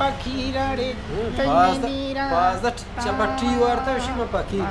پکې راړې فازده فازده چپټي ورته شي مې پکې